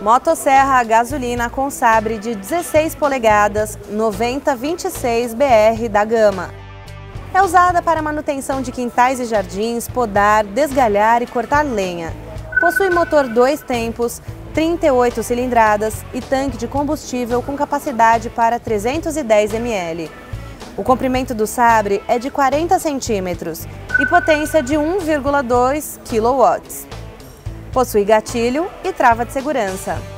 Motosserra a gasolina com sabre de 16 polegadas 9026 BR da Gama. É usada para manutenção de quintais e jardins, podar, desgalhar e cortar lenha. Possui motor dois tempos, 38 cilindradas e tanque de combustível com capacidade para 310 ml. O comprimento do sabre é de 40 centímetros e potência de 1,2 kW. Possui gatilho e trava de segurança.